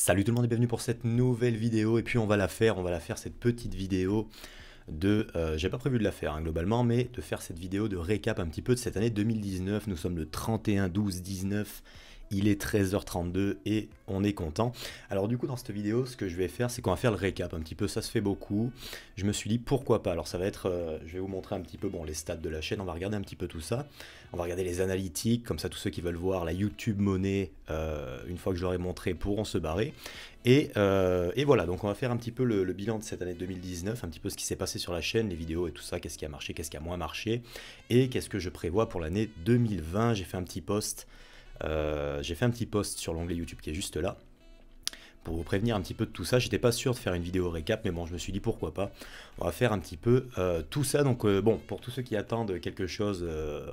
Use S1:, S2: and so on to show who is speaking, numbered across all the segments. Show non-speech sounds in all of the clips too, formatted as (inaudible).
S1: Salut tout le monde et bienvenue pour cette nouvelle vidéo. Et puis on va la faire, on va la faire cette petite vidéo de, euh, j'ai pas prévu de la faire hein, globalement, mais de faire cette vidéo de récap un petit peu de cette année 2019, nous sommes le 31 12 19 il est 13h32 et on est content. Alors du coup dans cette vidéo ce que je vais faire c'est qu'on va faire le récap un petit peu, ça se fait beaucoup. Je me suis dit pourquoi pas, alors ça va être, euh, je vais vous montrer un petit peu bon, les stats de la chaîne, on va regarder un petit peu tout ça. On va regarder les analytiques, comme ça tous ceux qui veulent voir la YouTube monnaie, euh, une fois que je leur ai montré, pourront se barrer. Et, euh, voilà, donc on va faire un petit peu le, bilan de cette année 2019, un petit peu ce qui s'est passé sur la chaîne, les vidéos et tout ça, qu'est-ce qui a marché, qu'est-ce qui a moins marché, et qu'est-ce que je prévois pour l'année 2020. J'ai fait un petit post j'ai fait un petit post sur l'onglet YouTube qui est juste là pour vous prévenir un petit peu de tout ça. J'étais pas sûr de faire une vidéo récap, mais bon, je me suis dit pourquoi pas. On va faire un petit peu euh, tout ça. Donc euh, bon, pour tous ceux qui attendent quelque chose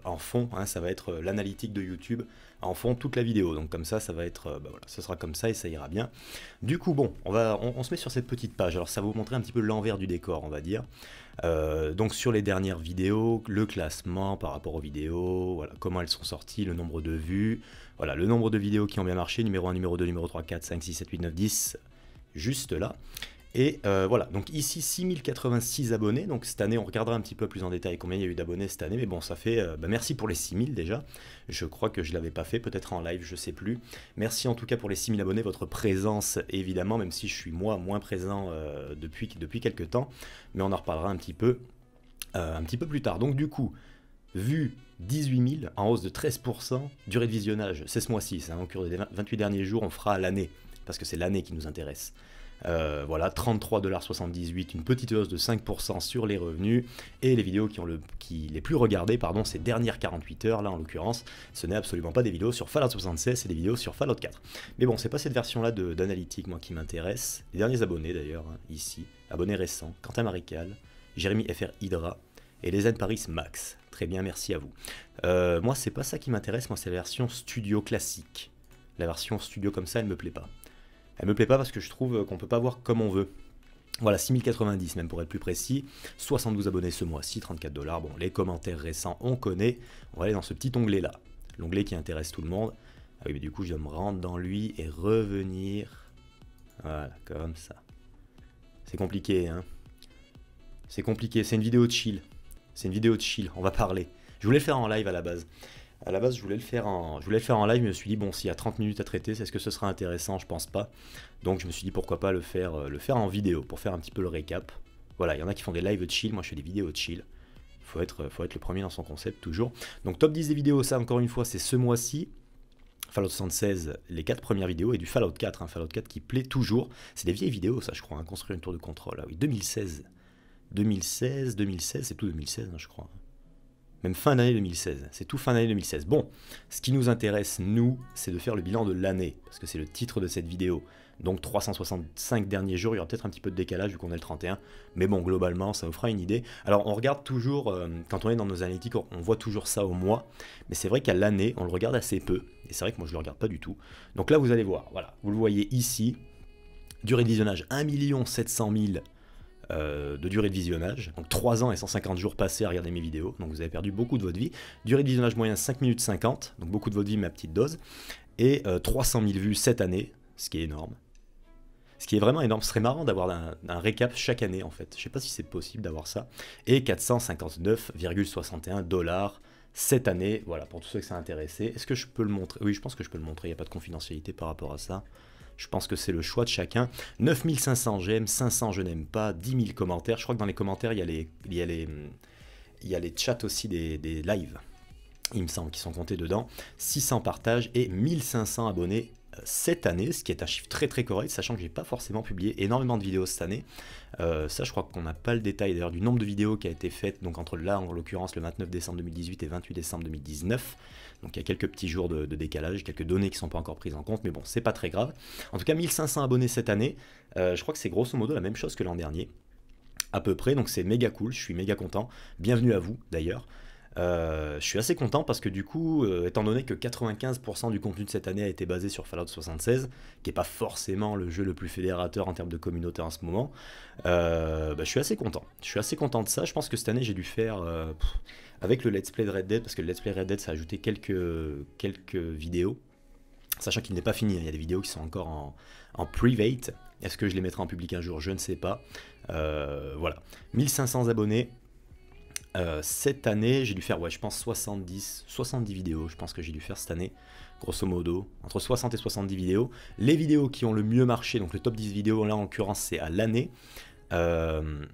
S1: en fond, hein, ça va être l'analytique de YouTube en fond toute la vidéo. Donc comme ça, ça va être, bah sera comme ça et ça ira bien. Du coup, bon, on va, on, se met sur cette petite page. Alors ça va vous montrer un petit peu l'envers du décor, on va dire. donc sur les dernières vidéos, le classement par rapport aux vidéos, voilà, comment elles sont sorties, le nombre de vues, voilà, le nombre de vidéos qui ont bien marché, numéro 1, numéro 2, numéro 3, 4, 5, 6, 7, 8, 9, 10, juste là. Et euh, voilà, donc ici 6086 abonnés, donc cette année on regardera un petit peu plus en détail combien il y a eu d'abonnés cette année, mais bon ça fait, euh, bah, merci pour les 6000 déjà, je crois que je ne l'avais pas fait, peut-être en live, je sais plus. Merci en tout cas pour les 6000 abonnés, votre présence évidemment, même si je suis moi moins présent euh, depuis, depuis quelques temps, mais on en reparlera un petit peu, un petit peu plus tard. Donc du coup, vu 18 000 en hausse de 13%, durée de visionnage, c'est ce mois-ci, hein, au cours des 28 derniers jours, on fera l'année, parce que c'est l'année qui nous intéresse. Euh, voilà, 33,78$, une petite hausse de 5% sur les revenus, et les vidéos qui ont le, qui, les plus regardées, pardon, ces dernières 48 heures, là en l'occurrence, ce n'est absolument pas des vidéos sur Fallout 76, c'est des vidéos sur Fallout 4. Mais bon, c'est pas cette version-là d'analytique, moi, qui m'intéresse. Les derniers abonnés, d'ailleurs, hein, ici, abonnés récents, Quentin Marical, Jérémy FR Hydra, et les Paris Max. Très bien, merci à vous. Euh, moi, c'est pas ça qui m'intéresse, moi, c'est la version studio classique. La version studio comme ça, elle me plaît pas. Elle me plaît pas parce que je trouve qu'on peut pas voir comme on veut. Voilà, 6090 même pour être plus précis. 72 abonnés ce mois-ci, 34 dollars. Bon, les commentaires récents, on connaît. On va aller dans ce petit onglet là. L'onglet qui intéresse tout le monde. Ah oui, mais du coup, je dois me rendre dans lui et revenir. Voilà, comme ça. C'est compliqué, hein. C'est compliqué. C'est une vidéo de chill. C'est une vidéo de chill, on va parler. Je voulais le faire en live à la base. À la base, je voulais le faire en, je voulais faire en live, mais je me suis dit, bon, s'il y a 30 minutes à traiter, est-ce que ce sera intéressant? Je pense pas. Donc je me suis dit, pourquoi pas le faire, euh, le faire en vidéo, pour faire un petit peu le récap. Voilà, il y en a qui font des lives de chill, moi je fais des vidéos de chill. Faut être, faut être le premier dans son concept, toujours. Donc top 10 des vidéos, ça encore une fois, c'est ce mois-ci. Fallout 76, les 4 premières vidéos, et du Fallout 4, un Fallout 4 qui plaît toujours. C'est des vieilles vidéos, ça je crois, hein, construire une tour de contrôle. Ah oui, 2016. 2016, 2016, c'est tout 2016, hein, je crois. Même fin d'année 2016, c'est tout fin d'année 2016. Bon, ce qui nous intéresse, nous, c'est de faire le bilan de l'année, parce que c'est le titre de cette vidéo. Donc 365 derniers jours, il y aura peut-être un petit peu de décalage vu qu'on est le 31, mais bon, globalement, ça nous fera une idée. Alors on regarde toujours, euh, quand on est dans nos analytiques, on voit toujours ça au mois, mais c'est vrai qu'à l'année, on le regarde assez peu, et c'est vrai que moi je le regarde pas du tout. Donc là, vous allez voir, voilà, vous le voyez ici, durée de visionnage 1 700 000 euh, de durée de visionnage. Donc 3 ans et 150 jours passés à regarder mes vidéos. Donc vous avez perdu beaucoup de votre vie. Durée de visionnage moyen 5 minutes 50. Donc beaucoup de votre vie, ma petite dose. Et 300 euh, 000 vues cette année, ce qui est énorme. Ce qui est vraiment énorme. Ce serait marrant d'avoir un, récap chaque année en fait. Je sais pas si c'est possible d'avoir ça. Et 459,61 dollars cette année. Voilà, pour tous ceux que ça a intéressé. Est-ce que je peux le montrer? Oui, je pense que je peux le montrer. Il n'y a pas de confidentialité par rapport à ça. Je pense que c'est le choix de chacun. 9500 j'aime, 500 je n'aime pas, 10 000 commentaires. Je crois que dans les commentaires, il y a les, chats aussi des, des lives. Il me semble qu'ils sont comptés dedans. 600 partages et 1500 abonnés cette année, ce qui est un chiffre très très correct, sachant que j'ai pas forcément publié énormément de vidéos cette année. Euh, ça, je crois qu'on n'a pas le détail d'ailleurs du nombre de vidéos qui a été fait, donc entre là, en l'occurrence, le 29 décembre 2018 et 28 décembre 2019. Donc il y a quelques petits jours de, décalage, quelques données qui sont pas encore prises en compte, mais bon, c'est pas très grave. En tout cas, 1500 abonnés cette année, euh, je crois que c'est grosso modo la même chose que l'an dernier, à peu près, donc c'est méga cool, je suis méga content. Bienvenue à vous d'ailleurs. Euh, je suis assez content parce que du coup, euh, étant donné que 95% du contenu de cette année a été basé sur Fallout 76, qui n'est pas forcément le jeu le plus fédérateur en termes de communauté en ce moment, euh, bah, je suis assez content. Je suis assez content de ça. Je pense que cette année, j'ai dû faire, avec le Let's Play de Red Dead, parce que le Let's Play Red Dead, ça a ajouté quelques, quelques vidéos. Sachant qu'il n'est pas fini, hein. il y a des vidéos qui sont encore en, en private. Est-ce que je les mettrai en public un jour? Je ne sais pas. Voilà. 1500 abonnés. Euh, cette année, j'ai dû faire, ouais, je pense 70, 70 vidéos, je pense que j'ai dû faire cette année, grosso modo, entre 60 et 70 vidéos. Les vidéos qui ont le mieux marché, donc le top 10 vidéos, là en l'occurrence, c'est à l'année. Euh,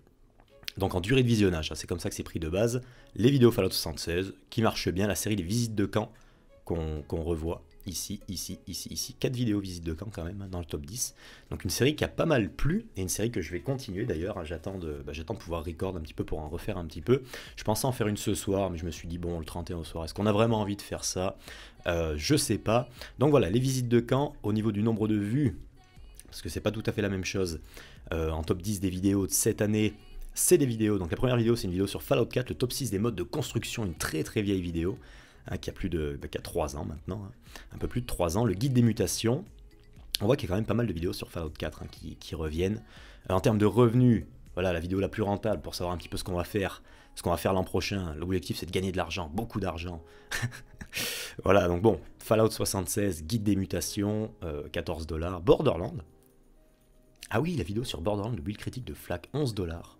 S1: donc en durée de visionnage, hein, c'est comme ça que c'est pris de base. Les vidéos Fallout 76, qui marchent bien, la série des visites de camp qu'on revoit ici, ici, ici, ici. 4 vidéos visites de camp quand même dans le top 10. Donc une série qui a pas mal plu et une série que je vais continuer d'ailleurs. Hein. J'attends de, bah, de pouvoir record un petit peu pour en refaire un petit peu. Je pensais en faire une ce soir, mais je me suis dit bon le 31 au soir, est-ce qu'on a vraiment envie de faire ça? Euh, Je sais pas. Donc voilà, les visites de camp au niveau du nombre de vues, parce que c'est pas tout à fait la même chose. Euh, en top 10 des vidéos de cette année, c'est des vidéos. Donc la première vidéo, c'est une vidéo sur Fallout 4, le top 6 des modes de construction, une très très vieille vidéo. Hein, qui a plus de bah, qui a 3 ans maintenant, hein. un peu plus de 3 ans, le guide des mutations. On voit qu'il y a quand même pas mal de vidéos sur Fallout 4 hein, qui, reviennent. en termes de revenus, voilà la vidéo la plus rentable pour savoir un petit peu ce qu'on va faire, ce qu'on va faire l'an prochain. L'objectif c'est de gagner de l'argent, beaucoup d'argent. (laughs) voilà, donc bon, Fallout 76, guide des mutations, 14 euh, dollars. Borderland. Ah oui, la vidéo sur Borderland, le build critique de Flak, 11 dollars.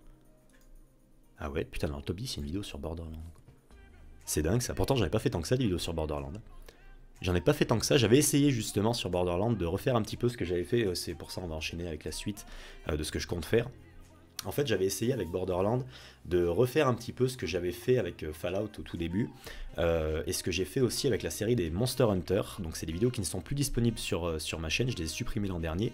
S1: Ah ouais, putain, dans le top 10, c'est une vidéo sur Borderland. C'est dingue ça. Pourtant, j'avais pas fait tant que ça des vidéos sur Borderland. J'en ai pas fait tant que ça. J'avais essayé justement sur Borderland de refaire un petit peu ce que j'avais fait. Euh, c'est pour ça on va enchaîner avec la suite euh, de ce que je compte faire. En fait, j'avais essayé avec Borderland de refaire un petit peu ce que j'avais fait avec euh, Fallout au tout début et ce que j'ai fait aussi avec la série des Monster Hunter. Donc, c'est des vidéos qui ne sont plus disponibles sur, sur ma chaîne. Je les ai supprimées l'an dernier.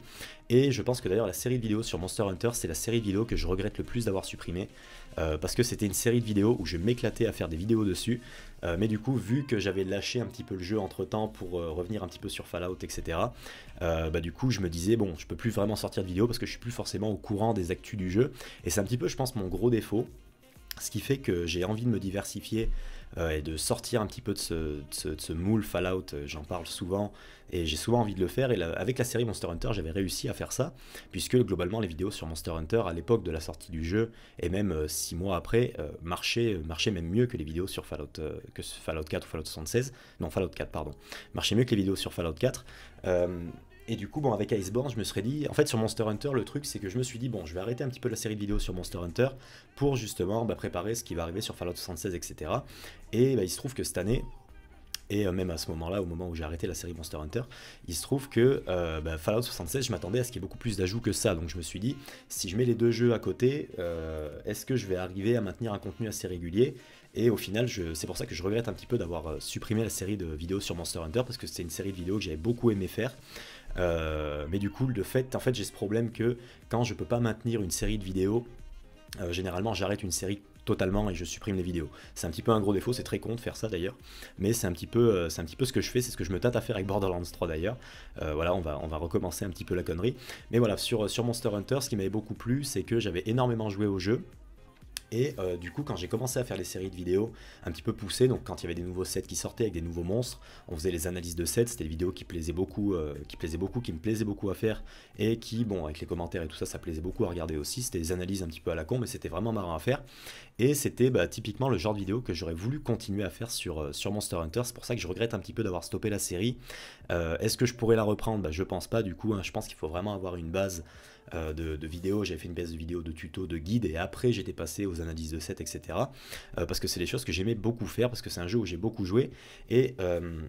S1: Et je pense que d'ailleurs, la série de vidéos sur Monster Hunter, c'est la série de vidéos que je regrette le plus d'avoir supprimée. Euh, parce que c'était une série de vidéos où je m'éclatais à faire des vidéos dessus. Euh, mais du coup, vu que j'avais lâché un petit peu le jeu entre temps pour euh, revenir un petit peu sur Fallout, etc., bah, du coup, je me disais, bon, je peux plus vraiment sortir de vidéos parce que je suis plus forcément au courant des actus du jeu. Et c'est un petit peu, je pense, mon gros défaut. Ce qui fait que j'ai envie de me diversifier euh, et de sortir un petit peu de ce, moule Fallout, euh, j'en parle souvent et j'ai souvent envie de le faire. Et avec la série Monster Hunter, j'avais réussi à faire ça, puisque globalement les vidéos sur Monster Hunter à l'époque de la sortie du jeu et même 6 euh, mois après marchaient, marchaient même mieux que les vidéos sur Fallout, que Fallout 4 ou Fallout 76. Non, Fallout 4, pardon. Marchaient mieux que les vidéos sur Fallout 4. Et du coup, bon, avec Iceborne, je me serais dit, en fait, sur Monster Hunter, le truc, c'est que je me suis dit, bon, je vais arrêter un petit peu la série de vidéos sur Monster Hunter pour justement bah, préparer ce qui va arriver sur Fallout 76, etc. Et bah, il se trouve que cette année, et euh, même à ce moment-là, au moment où j'ai arrêté la série Monster Hunter, il se trouve que euh, bah, Fallout 76, je m'attendais à ce qu'il y ait beaucoup plus d'ajouts que ça. Donc je me suis dit, si je mets les deux jeux à côté, euh, est-ce que je vais arriver à maintenir un contenu assez régulier? Et au final, c'est pour ça que je regrette un petit peu d'avoir supprimé la série de vidéos sur Monster Hunter, parce que c'est une série de vidéos que j'avais beaucoup aimé faire. Euh, mais du coup, le fait, en fait, j'ai ce problème que quand je peux pas maintenir une série de vidéos, euh, généralement, j'arrête une série totalement et je supprime les vidéos. C'est un petit peu un gros défaut, c'est très con de faire ça d'ailleurs, mais c'est un petit peu, euh, ce que je fais, c'est ce que je me tâte à faire avec Borderlands 3 d'ailleurs. voilà, on va, on va recommencer un petit peu la connerie. Mais voilà, sur, sur Monster Hunter, ce qui m'avait beaucoup plu, c'est que j'avais énormément joué au jeu. Et euh, du coup, quand j'ai commencé à faire les séries de vidéos un petit peu poussées, donc quand il y avait des nouveaux sets qui sortaient avec des nouveaux monstres, on faisait les analyses de sets, c'était des vidéos qui plaisaient beaucoup, euh, qui plaisaient beaucoup, qui me plaisaient beaucoup à faire, et qui, bon, avec les commentaires et tout ça, ça plaisait beaucoup à regarder aussi. C'était des analyses un petit peu à la con, mais c'était vraiment marrant à faire. Et c'était bah, typiquement le genre de vidéo que j'aurais voulu continuer à faire sur, euh, sur Monster Hunter. C'est pour ça que je regrette un petit peu d'avoir stoppé la série. Est-ce que je pourrais la reprendre? Bah, Je pense pas, du coup, hein. je pense qu'il faut vraiment avoir une base. Euh, de, vidéos, j'avais fait une base de vidéos de tutos, de guides, et après j'étais passé aux analyses de sets, etc. Euh, parce que c'est des choses que j'aimais beaucoup faire, parce que c'est un jeu où j'ai beaucoup joué, et, euh,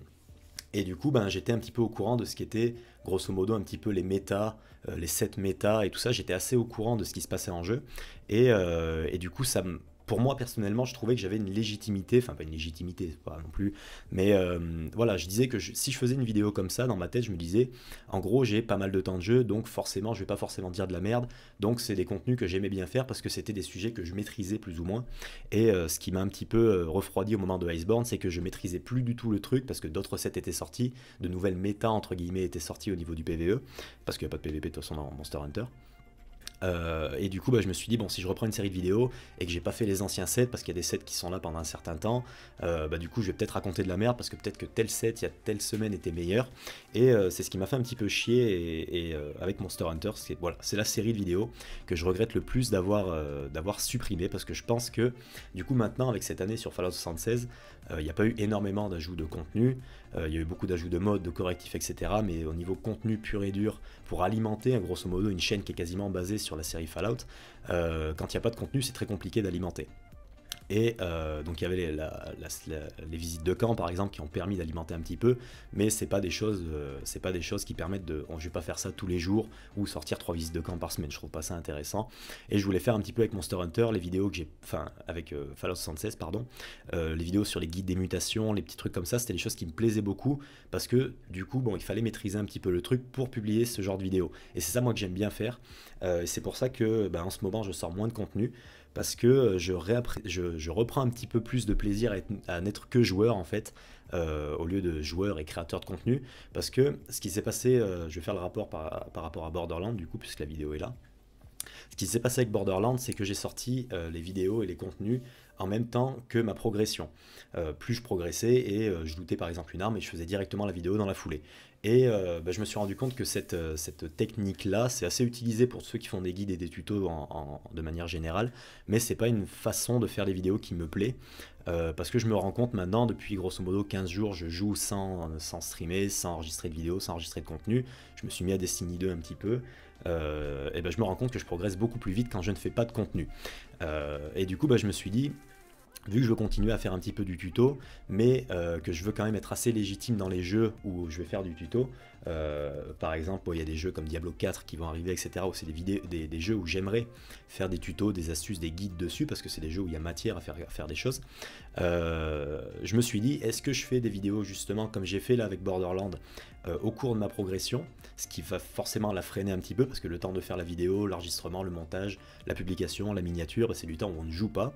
S1: du coup ben, j'étais un petit peu au courant de ce qui était grosso modo un petit peu les méta, les sets méta et tout ça, j'étais assez au courant de ce qui se passait en jeu, et, et du coup ça me pour moi personnellement, je trouvais que j'avais une légitimité, enfin pas une légitimité, pas non plus, mais euh, voilà, je disais que si je faisais une vidéo comme ça, dans ma tête, je me disais, en gros, j'ai pas mal de temps de jeu, donc forcément, je vais pas forcément dire de la merde, donc c'est des contenus que j'aimais bien faire parce que c'était des sujets que je maîtrisais plus ou moins, et euh, ce qui m'a un petit peu euh, refroidi au moment de Iceborne, c'est que je maîtrisais plus du tout le truc parce que d'autres sets étaient sortis, de nouvelles méta entre guillemets étaient sorties au niveau du PVE, parce qu'il n'y a pas de PVP de toute façon dans Monster Hunter. Euh, et du coup, bah, je me suis dit, bon, si je reprends une série de vidéos et que j'ai pas fait les anciens sets parce qu'il y a des sets qui sont là pendant un certain temps, euh, bah, du coup, je vais peut-être raconter de la merde parce que peut-être que tel set, il y a telle semaine était meilleur. Et euh, c'est ce qui m'a fait un petit peu chier. Et, avec Monster Hunter, c'est la série de vidéos que je regrette le plus d'avoir d'avoir supprimé parce que je pense que du coup, maintenant, avec cette année sur Fallout 76, il n'y a pas eu énormément d'ajouts de contenu. Il y a eu beaucoup d'ajouts de mode, de correctifs, etc. Mais au niveau contenu pur et dur, pour alimenter, grosso modo, une chaîne qui est quasiment basée sur la série Fallout, quand il n'y a pas de contenu, c'est très compliqué d'alimenter. Et euh, donc il y avait les, visites de camp par exemple qui ont permis d'alimenter un petit peu, mais c'est pas des choses, euh, c'est pas des choses qui permettent de, je vais pas faire ça tous les jours ou sortir trois visites de camp par semaine. Je trouve pas ça intéressant. Et je voulais faire un petit peu avec Monster Hunter les vidéos que j'ai, enfin avec euh, Fallout 76 pardon, les vidéos sur les guides des mutations, les petits trucs comme ça, c'était des choses qui me plaisaient beaucoup parce que du coup bon il fallait maîtriser un petit peu le truc pour publier ce genre de vidéos. Et c'est ça moi que j'aime bien faire. c'est pour ça que ben, en ce moment je sors moins de contenu parce que euh, je, reprends un petit peu plus de plaisir à, n'être que joueur en fait, euh, au lieu de joueur et créateur de contenu, parce que ce qui s'est passé, euh, je vais faire le rapport par, rapport à Borderlands du coup, puisque la vidéo est là. Ce qui s'est passé avec Borderlands, c'est que j'ai sorti les vidéos et les contenus en même temps que ma progression. plus je progressais et je lootais par exemple une arme et je faisais directement la vidéo dans la foulée. Et euh, bah, je me suis rendu compte que cette, euh, cette technique-là, c'est assez utilisé pour ceux qui font des guides et des tutos de manière générale, mais c'est pas une façon de faire des vidéos qui me plaît, euh, parce que je me rends compte maintenant, depuis grosso modo 15 jours, je joue sans, sans streamer, sans enregistrer de vidéos, sans enregistrer de contenu, je me suis mis à Destiny 2 un petit peu, et ben je me rends compte que je progresse beaucoup plus vite quand je ne fais pas de contenu. et du coup, bah, je me suis dit, vu que je veux continuer à faire un petit peu du tuto, mais euh, que je veux quand même être assez légitime dans les jeux où je vais faire du tuto. Euh, par exemple, il y a des jeux comme Diablo 4 qui vont arriver, etc. Ou c'est des, des, jeux où j'aimerais faire des tutos, des astuces, des guides dessus, parce que c'est des jeux où il y a matière à faire, faire des choses. Euh, je me suis dit, est-ce que je fais des vidéos justement comme j'ai fait là avec Borderland au cours de ma progression, ce qui va forcément la freiner un petit peu, parce que le temps de faire la vidéo, l'enregistrement, le montage, la publication, la miniature, bah, c'est du temps où on ne joue pas.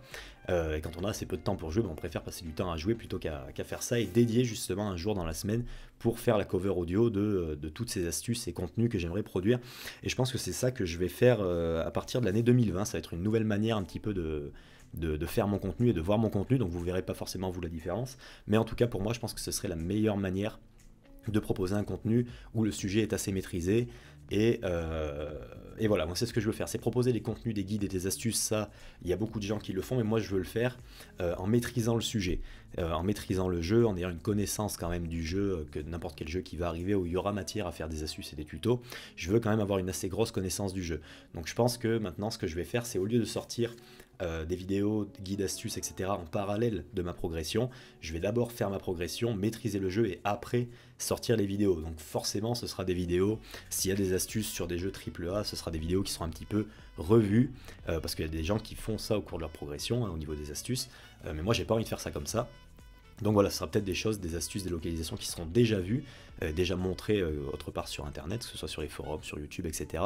S1: Euh, et quand on a assez peu de temps pour jouer, ben, on préfère passer du temps à jouer plutôt qu'à faire ça et dédier justement un jour dans la semaine pour faire la cover audio de, toutes ces astuces et contenus que j'aimerais produire. Et je pense que c'est ça que je vais faire euh, à partir de l'année 2020. Ça va être une nouvelle manière un petit peu de, faire mon contenu et de voir mon contenu. Donc vous verrez pas forcément vous la différence. Mais en tout cas pour moi je pense que ce serait la meilleure manière de proposer un contenu où le sujet est assez maîtrisé euh, et, voilà, moi c'est ce que je veux faire, c'est proposer des contenus, des guides et des astuces. Ça, il y a beaucoup de gens qui le font, mais moi je veux le faire euh, en maîtrisant le sujet, euh, en maîtrisant le jeu, en ayant une connaissance quand même du jeu, que n'importe quel jeu qui va arriver où il y aura matière à faire des astuces et des tutos. Je veux quand même avoir une assez grosse connaissance du jeu. Donc je pense que maintenant ce que je vais faire, c'est au lieu de sortir euh, des vidéos, guides, astuces, etc. en parallèle de ma progression. Je vais d'abord faire ma progression, maîtriser le jeu et après sortir les vidéos. Donc forcément, ce sera des vidéos. S'il y a des astuces sur des jeux AAA, ce sera des vidéos qui seront un petit peu revues euh, parce qu'il y a des gens qui font ça au cours de leur progression hein, au niveau des astuces. Euh, mais moi, j'ai pas envie de faire ça comme ça. Donc voilà, ce sera peut-être des choses, des astuces, des localisations qui seront déjà vues, déjà montrées autre part sur Internet, que ce soit sur les forums, sur YouTube, etc.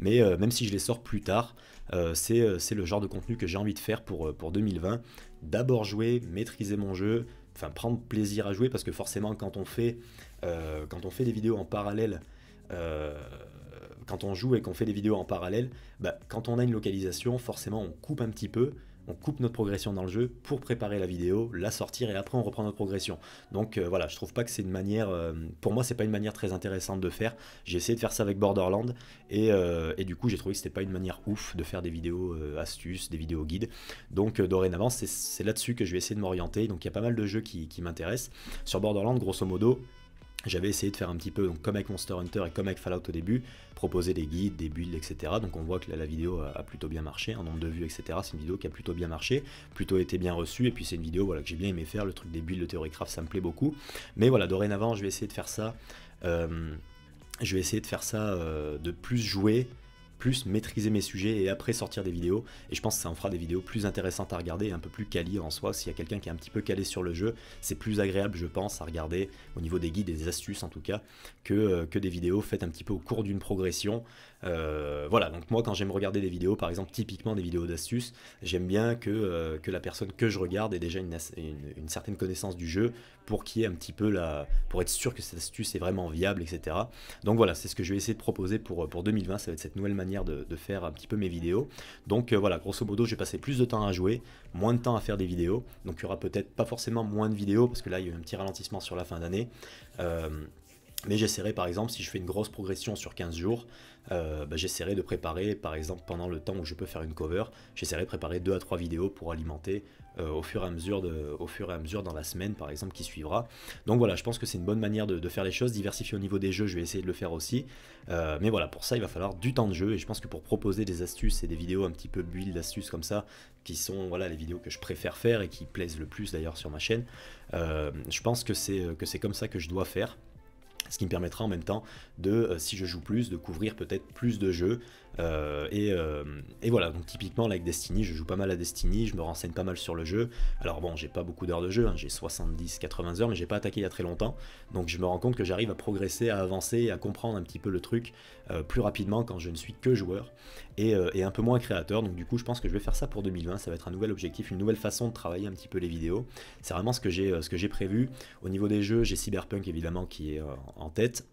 S1: Mais même si je les sors plus tard, euh, euh, c'est le genre de contenu que j'ai envie de faire pour, euh, pour 2020. D'abord jouer, maîtriser mon jeu, enfin prendre plaisir à jouer parce que forcément quand on fait, quand on fait des vidéos en parallèle, quand on joue et qu'on fait des vidéos en parallèle, bah, quand on a une localisation, forcément on coupe un petit peu on coupe notre progression dans le jeu pour préparer la vidéo, la sortir et après on reprend notre progression. Donc euh, voilà, je trouve pas que c'est une manière, euh, pour moi c'est pas une manière très intéressante de faire. J'ai essayé de faire ça avec Borderland et, euh, du coup j'ai trouvé que c'était pas une manière ouf de faire des vidéos astuces, des vidéos guides. Donc dorénavant c'est là-dessus que je vais essayer de m'orienter. Donc il y a pas mal de jeux qui, qui m'intéressent. Sur Borderland grosso modo, j'avais essayé de faire un petit peu, donc, comme avec Monster Hunter et comme avec Fallout au début, proposer des guides, des builds, etc. Donc on voit que la, vidéo a, plutôt bien marché, en nombre de vues, etc. C'est une vidéo qui a plutôt bien marché, plutôt été bien reçue, et puis c'est une vidéo voilà, que j'ai bien aimé faire, le truc des builds de Theorycraft, ça me plaît beaucoup. Mais voilà, dorénavant, je vais essayer de faire ça. Euh, je vais essayer de faire ça, euh, de plus jouer, plus maîtriser mes sujets et après sortir des vidéos. Et je pense que ça en fera des vidéos plus intéressantes à regarder, un peu plus quali en soi. S'il y a quelqu'un qui est un petit peu calé sur le jeu, c'est plus agréable, je pense, à regarder au niveau des guides et des astuces en tout cas, que, euh, que des vidéos faites un petit peu au cours d'une progression. Euh, voilà, donc moi quand j'aime regarder des vidéos, par exemple typiquement des vidéos d'astuces, j'aime bien que, euh, que la personne que je regarde ait déjà une, certaine connaissance du jeu pour qu'il ait un petit peu la, pour être sûr que cette astuce est vraiment viable, etc. Donc voilà, c'est ce que je vais essayer de proposer pour, pour 2020, ça va être cette nouvelle manière de, faire un petit peu mes vidéos. Donc euh, voilà, grosso modo, je vais passer plus de temps à jouer, moins de temps à faire des vidéos. Donc il y aura peut-être pas forcément moins de vidéos parce que là il y a eu un petit ralentissement sur la fin d'année. Mais j'essaierai par exemple, si je fais une grosse progression sur 15 jours, euh, bah, j'essaierai de préparer, par exemple, pendant le temps où je peux faire une cover, j'essaierai de préparer 2 à 3 vidéos pour alimenter euh, au, fur et à mesure au fur et à mesure dans la semaine, par exemple, qui suivra. Donc voilà, je pense que c'est une bonne manière de, faire les choses. Diversifier au niveau des jeux, je vais essayer de le faire aussi. Euh, mais voilà, pour ça, il va falloir du temps de jeu. Et je pense que pour proposer des astuces et des vidéos un petit peu build d'astuces comme ça, qui sont voilà les vidéos que je préfère faire et qui plaisent le plus d'ailleurs sur ma chaîne, je pense que c'est comme ça que je dois faire ce qui me permettra en même temps de, euh, si je joue plus, de couvrir peut-être plus de jeux. Euh, euh, et, voilà, donc typiquement avec Destiny, je joue pas mal à Destiny, je me renseigne pas mal sur le jeu. Alors bon, j'ai pas beaucoup d'heures de jeu, hein, j'ai 70-80 heures, mais j'ai pas attaqué il y a très longtemps. Donc je me rends compte que j'arrive à progresser, à avancer, à comprendre un petit peu le truc plus rapidement quand je ne suis que joueur et, un peu moins créateur. Donc du coup, je pense que je vais faire ça pour 2020. Ça va être un nouvel objectif, une nouvelle façon de travailler un petit peu les vidéos. C'est vraiment ce que j'ai prévu. Au niveau des jeux, j'ai Cyberpunk évidemment qui est en tête.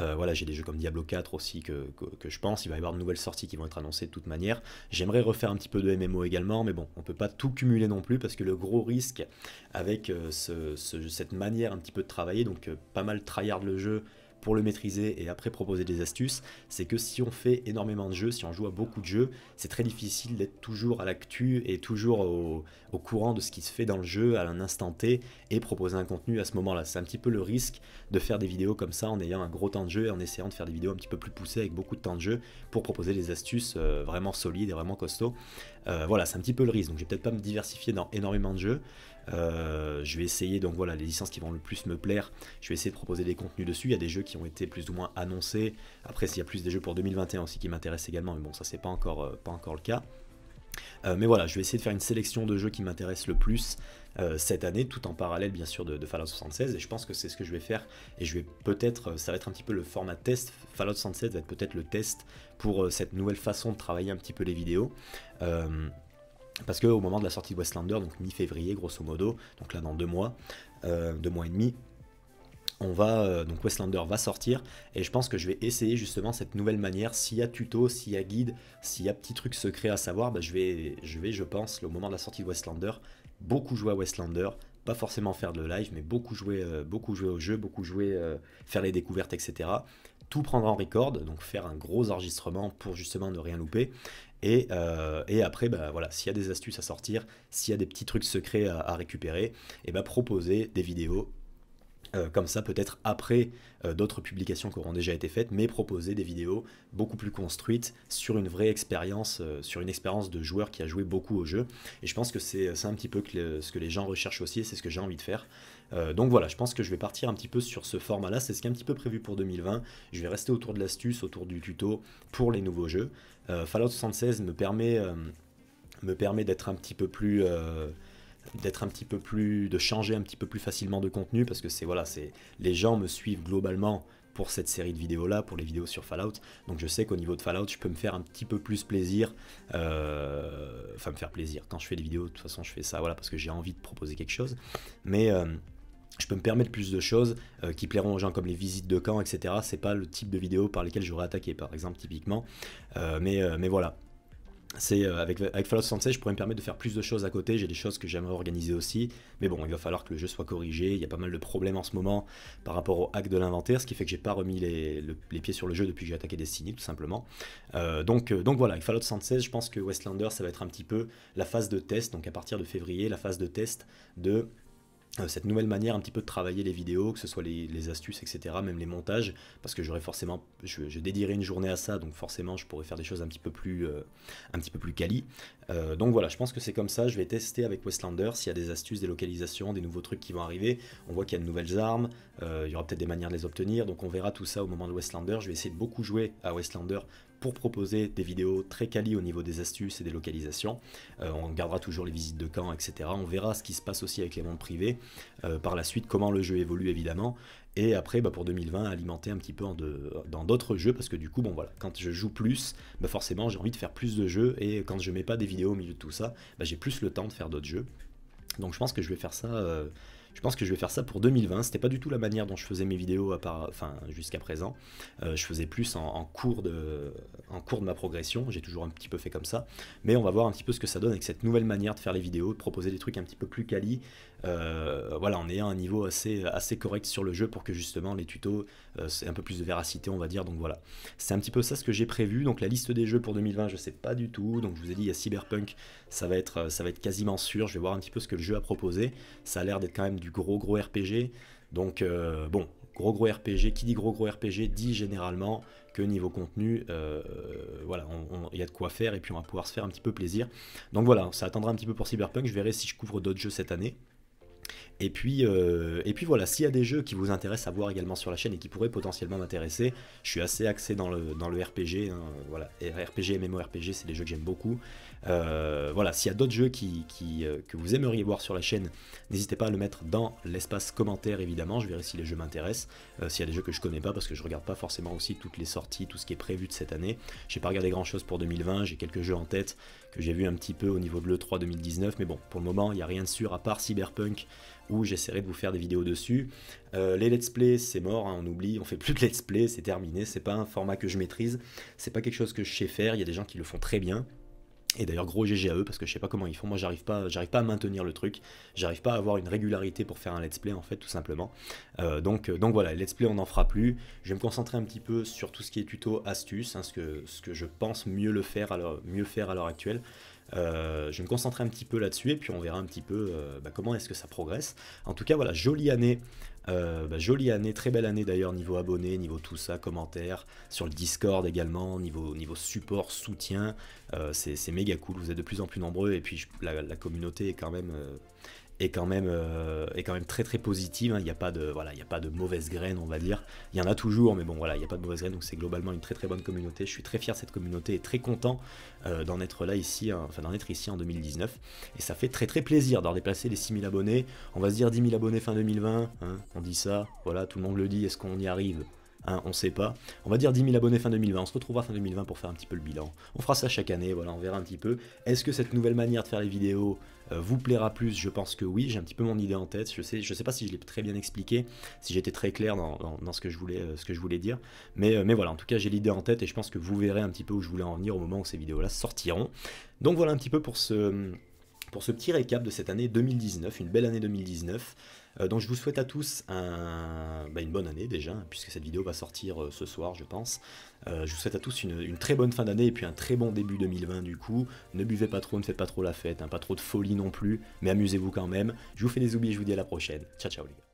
S1: Euh, voilà, j'ai des jeux comme Diablo 4 aussi que, je pense. Il va y avoir de nouvelles sorties qui vont être annoncées de toute manière. J'aimerais refaire un petit peu de MMO également, mais bon, on peut pas tout cumuler non plus parce que le gros risque avec euh, cette manière un petit peu de travailler, donc euh, pas mal tryhard le jeu, pour le maîtriser et après proposer des astuces, c'est que si on fait énormément de jeux, si on joue à beaucoup de jeux, c'est très difficile d'être toujours à l'actu et toujours au, courant de ce qui se fait dans le jeu à un instant T et proposer un contenu à ce moment-là. C'est un petit peu le risque de faire des vidéos comme ça en ayant un gros temps de jeu et en essayant de faire des vidéos un petit peu plus poussées avec beaucoup de temps de jeu pour proposer des astuces euh, vraiment solides et vraiment costauds. Euh, voilà, c'est un petit peu le risque. Donc je vais peut-être pas me diversifier dans énormément de jeux. Euh, je vais essayer, donc voilà, les licences qui vont le plus me plaire, je vais essayer de proposer des contenus dessus. Il y a des jeux qui ont été plus ou moins annoncés. Après, s'il y a plus des jeux pour 2021 aussi qui m'intéressent également, mais bon, ça c'est pas encore, euh, pas encore le cas. Euh, mais voilà, je vais essayer de faire une sélection de jeux qui m'intéressent le plus cette année, tout en parallèle bien sûr de, Fallout 76, et je pense que c'est ce que je vais faire, et je vais peut-être, ça va être un petit peu le format test, Fallout 76 va être peut-être le test pour cette nouvelle façon de travailler un petit peu les vidéos. Parce qu'au moment de la sortie de Westlander, donc mi-février grosso modo, donc là dans deux mois, euh, deux mois et demi, on va euh, donc Westlander va sortir et je pense que je vais essayer justement cette nouvelle manière. S'il y a tuto, s'il y a guide, s'il y a petits trucs secrets à savoir, bah, je, vais, je vais, je pense, au moment de la sortie de Westlander, beaucoup jouer à Westlander, pas forcément faire de live, mais beaucoup jouer, euh, beaucoup jouer au jeu, beaucoup jouer, faire les découvertes, etc. Tout prendre en record, donc faire un gros enregistrement pour justement ne rien louper. Euh, et, après, bah, voilà, s'il y a des astuces à sortir, s'il y a des petits trucs secrets à, récupérer, et bah, proposer des vidéos euh, comme ça peut-être après euh, d'autres publications qui auront déjà été faites, mais proposer des vidéos beaucoup plus construites sur une vraie expérience, sur une expérience de joueur qui a joué beaucoup au jeu. Et je pense que c'est un petit peu ce que les gens recherchent aussi, c'est ce que j'ai envie de faire. donc voilà, je pense que je vais partir un petit peu sur ce format-là, c'est ce qui est un petit peu prévu pour 2020. Je vais rester autour de l'astuce, autour du tuto pour les nouveaux jeux. Euh, Fallout 76 me permet, euh, me permet d'être un petit peu plus euh, d'être un petit peu plus de changer un petit peu plus facilement de contenu parce que c'est voilà c'est les gens me suivent globalement pour cette série de vidéos là pour les vidéos sur Fallout donc je sais qu'au niveau de Fallout je peux me faire un petit peu plus plaisir enfin me faire plaisir quand je fais des vidéos de toute façon je fais ça voilà parce que j'ai envie de proposer quelque chose mais je peux me permettre plus de choses euh, qui plairont aux gens comme les visites de camp, etc. C'est pas le type de vidéo par lesquelles j'aurais attaqué, par exemple, typiquement. Euh, mais, euh, mais voilà. C'est avec, avec Fallout 76, je pourrais me permettre de faire plus de choses à côté. J'ai des choses que j'aimerais organiser aussi. Mais bon, il va falloir que le jeu soit corrigé. Il y a pas mal de problèmes en ce moment par rapport au hack de l'inventaire, ce qui fait que j'ai pas remis les, pieds sur le jeu depuis que j'ai attaqué Destiny, tout simplement. donc, donc voilà, avec Fallout 76, je pense que Westlander, ça va être un petit peu la phase de test. Donc à partir de février, la phase de test de euh, cette nouvelle manière un petit peu de travailler les vidéos, que ce soit les, astuces, etc., même les montages, parce que j'aurais forcément, je, je, dédierai une journée à ça, donc forcément je pourrais faire des choses un petit peu plus, euh, un petit peu plus quali. Euh, donc voilà, je pense que c'est comme ça, je vais tester avec Westlander s'il y a des astuces, des localisations, des nouveaux trucs qui vont arriver. On voit qu'il y a de nouvelles armes, il y aura peut-être des manières de les obtenir, donc on verra tout ça au moment de Westlander. Je vais essayer de beaucoup jouer à Westlander pour proposer des vidéos très quali au niveau des astuces et des localisations. Euh, on gardera toujours les visites de camp, etc. On verra ce qui se passe aussi avec les mondes privés. Euh, par la suite, comment le jeu évolue évidemment. Et après, bah, pour 2020, alimenter un petit peu dans d'autres jeux, parce que du coup, bon voilà, quand je joue plus, bah, forcément j'ai envie de faire plus de jeux, et quand je mets pas des vidéos au milieu de tout ça, bah, j'ai plus le temps de faire d'autres jeux. Donc je pense que je vais faire ça euh, je pense que je vais faire ça pour 2020. C'était pas du tout la manière dont je faisais mes vidéos à part, enfin, jusqu'à présent. Euh, je faisais plus en, cours de, en cours de ma progression, j'ai toujours un petit peu fait comme ça, mais on va voir un petit peu ce que ça donne avec cette nouvelle manière de faire les vidéos, de proposer des trucs un petit peu plus quali, euh, voilà, en ayant un niveau assez, assez correct sur le jeu pour que justement les tutos, euh, c'est un peu plus de véracité on va dire, donc voilà. C'est un petit peu ça ce que j'ai prévu, donc la liste des jeux pour 2020 je sais pas du tout, donc je vous ai dit il y a Cyberpunk, ça va être, ça va être quasiment sûr, je vais voir un petit peu ce que le jeu a proposé, ça a l'air d'être quand même du gros gros RPG, donc bon, gros gros RPG, qui dit gros gros RPG dit généralement que niveau contenu, euh, voilà, il y a de quoi faire et puis on va pouvoir se faire un petit peu plaisir. Donc voilà, ça attendra un petit peu pour Cyberpunk, je verrai si je couvre d'autres jeux cette année. Et puis, euh, et puis voilà, s'il y a des jeux qui vous intéressent à voir également sur la chaîne et qui pourraient potentiellement m'intéresser, je suis assez axé dans le, dans le RPG. Hein, voilà, RPG MMORPG, c'est des jeux que j'aime beaucoup. Euh, voilà, s'il y a d'autres jeux qui, euh, que vous aimeriez voir sur la chaîne, n'hésitez pas à le mettre dans l'espace commentaire évidemment. Je verrai si les jeux m'intéressent. s'il y a des jeux que je connais pas, parce que je regarde pas forcément aussi toutes les sorties, tout ce qui est prévu de cette année. J'ai pas regardé grand chose pour 2020, j'ai quelques jeux en tête que j'ai vu un petit peu au niveau de l'E3 2019, mais bon, pour le moment, il n'y a rien de sûr à part Cyberpunk où j'essaierai de vous faire des vidéos dessus. Euh, les let's play, c'est mort, hein, on oublie, on fait plus de let's play, c'est terminé, c'est pas un format que je maîtrise, c'est pas quelque chose que je sais faire, il y a des gens qui le font très bien. Et d'ailleurs gros GG à eux parce que je sais pas comment ils font. Moi j'arrive pas, j'arrive pas à maintenir le truc. J'arrive pas à avoir une régularité pour faire un let's play en fait tout simplement. Euh, donc, donc voilà, let's play on n'en fera plus. Je vais me concentrer un petit peu sur tout ce qui est tuto, astuces, hein, ce, que, ce que je pense mieux le faire à mieux faire à l'heure actuelle. Euh, je vais me concentrer un petit peu là-dessus et puis on verra un petit peu euh, bah, comment est-ce que ça progresse. En tout cas, voilà, jolie année. Euh, bah, jolie année, très belle année d'ailleurs niveau abonnés, niveau tout ça, commentaires, sur le Discord également, niveau, support, soutien, c'est méga cool, vous êtes de plus en plus nombreux et puis la, la communauté est quand même est quand même, euh, est quand même très très positive. Hein. Il n'y a, pas de, voilà, il y a pas de mauvaise graine, on va dire. Il y en a toujours, mais bon, voilà, il n'y a pas de mauvaise graine. Donc c'est globalement une très très bonne communauté. Je suis très fier de cette communauté et très content euh, d'en être là ici, hein, enfin d'en être ici en 2019. Et ça fait très très plaisir d'avoir déplacé les 6000 abonnés. On va se dire 10 000 abonnés fin 2020. Hein. on dit ça, voilà, tout le monde le dit. Est-ce qu'on y arrive? Hein, on sait pas. On va dire 10 000 abonnés fin 2020. On se retrouvera fin 2020 pour faire un petit peu le bilan. On fera ça chaque année, voilà, on verra un petit peu. Est-ce que cette nouvelle manière de faire les vidéos euh, vous plaira plus? Je pense que oui. J'ai un petit peu mon idée en tête. Je je sais pas si je l'ai très bien expliqué, si j'étais très clair dans, ce, que je voulais, euh, ce que je voulais dire. Mais, euh, mais voilà, en tout cas, j'ai l'idée en tête et je pense que vous verrez un petit peu où je voulais en venir au moment où ces vidéos-là sortiront. Donc voilà un petit peu pour ce petit récap de cette année 2019, une belle année 2019. Euh, donc je vous souhaite à tous bah, une bonne année déjà, puisque cette vidéo va sortir euh, ce soir je pense. Euh, je vous souhaite à tous une, très bonne fin d'année et puis un très bon début 2020 du coup. Ne buvez pas trop, ne faites pas trop la fête, hein, pas trop de folie non plus, mais amusez-vous quand même. Je vous fais des oublis, je vous dis à la prochaine. Ciao ciao les gars.